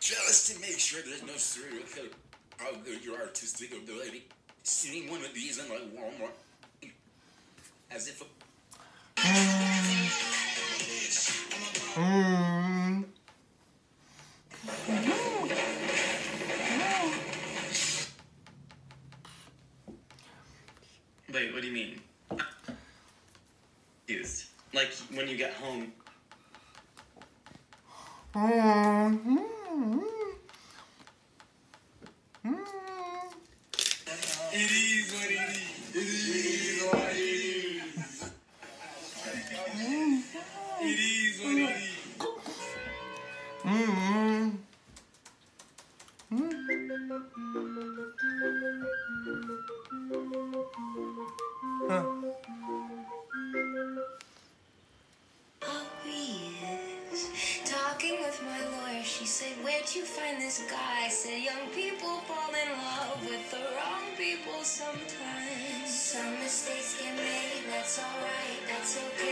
just to make sure there's no serial killer. How good your artistic ability. Seeing one of these in like Walmart. As if a Mm. Wait, what do you mean? Used. Like when you get home. Mm. It is what it is. It is what it is. It is what it is. Mm. Oh, yes. Talking with my lawyer, she said, Where'd you find this guy? I said, Young people fall in love with the wrong people sometimes. Some mistakes get made, that's alright, that's okay.